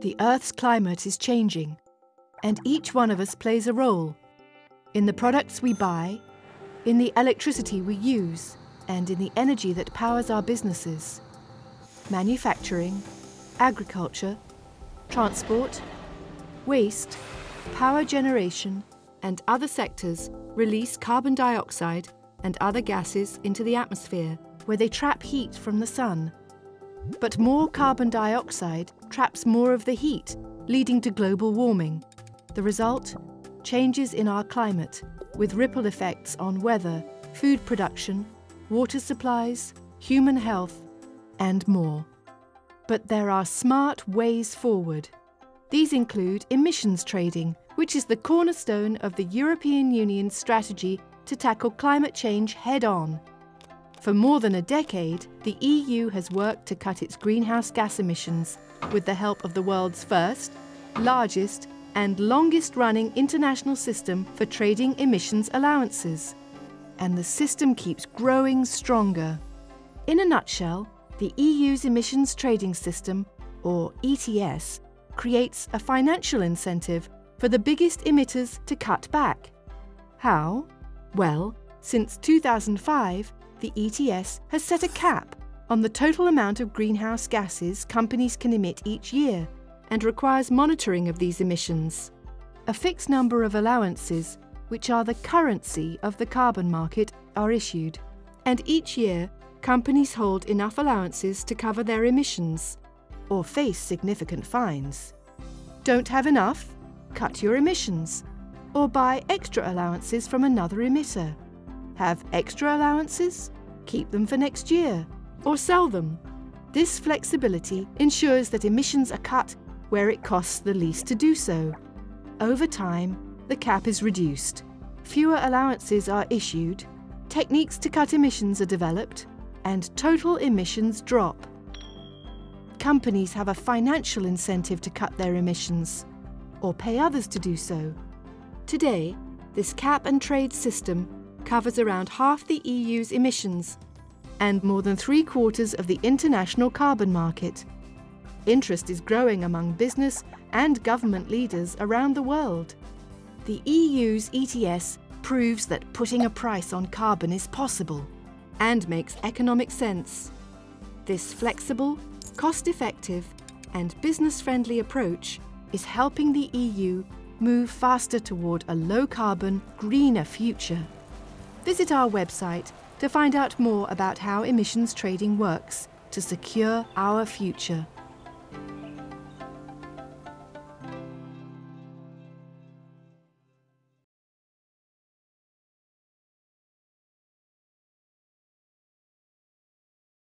The Earth's climate is changing, and each one of us plays a role in the products we buy, in the electricity we use, and in the energy that powers our businesses. Manufacturing, agriculture, transport, waste, power generation, and other sectors release carbon dioxide and other gases into the atmosphere, where they trap heat from the sun. But more carbon dioxide traps more of the heat, leading to global warming. The result? Changes in our climate, with ripple effects on weather, food production, water supplies, human health, and more. But there are smart ways forward. These include emissions trading, which is the cornerstone of the European Union's strategy to tackle climate change head on. For more than a decade, the EU has worked to cut its greenhouse gas emissions with the help of the world's first, largest, and longest running international system for trading emissions allowances. And the system keeps growing stronger. In a nutshell, the EU's emissions trading system, or ETS, creates a financial incentive for the biggest emitters to cut back. How? Well, since 2005, the ETS has set a cap on the total amount of greenhouse gases companies can emit each year and requires monitoring of these emissions. A fixed number of allowances, which are the currency of the carbon market, are issued, and each year companies hold enough allowances to cover their emissions or face significant fines. Don't have enough? Cut your emissions or buy extra allowances from another emitter. Have extra allowances? Keep them for next year or sell them. This flexibility ensures that emissions are cut where it costs the least to do so. Over time, the cap is reduced, fewer allowances are issued, techniques to cut emissions are developed, and total emissions drop. Companies have a financial incentive to cut their emissions, or pay others to do so. Today, this cap and trade system covers around half the EU's emissions and more than three quarters of the international carbon market. Interest is growing among business and government leaders around the world. The EU's ETS proves that putting a price on carbon is possible and makes economic sense. This flexible, cost-effective and business-friendly approach is helping the EU move faster toward a low-carbon, greener future. Visit our website to find out more about how emissions trading works to secure our future.